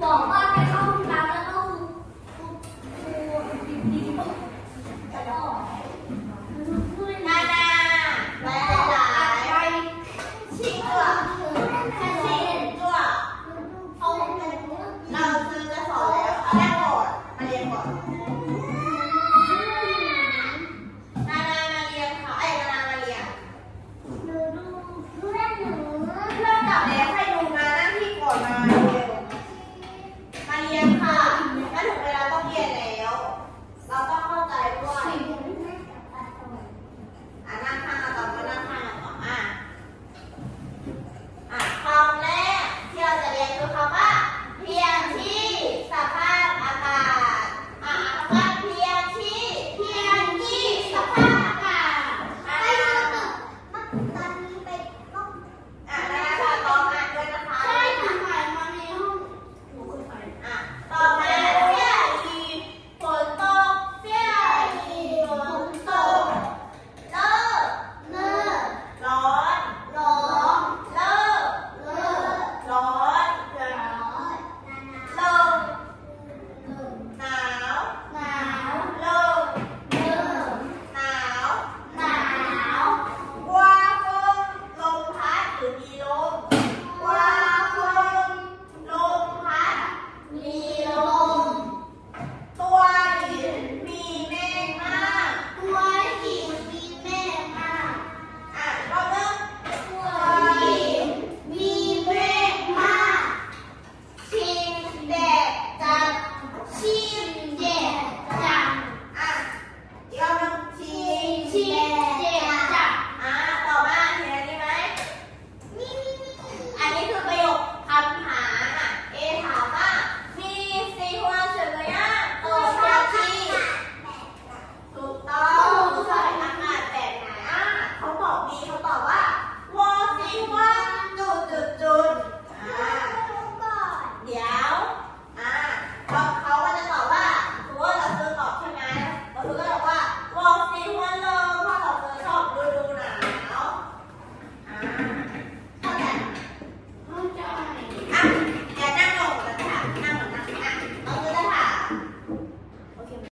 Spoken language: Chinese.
网吧开 Yeah.